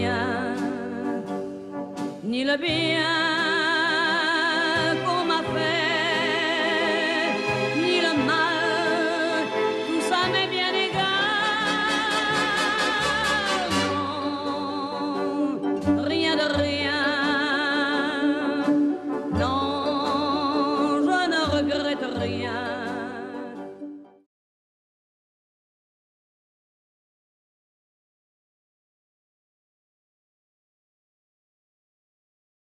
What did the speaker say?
mia, ni la bien qu'on m'a fait, ni le mal, tout ça m'est bien égal. Non, rien de rien.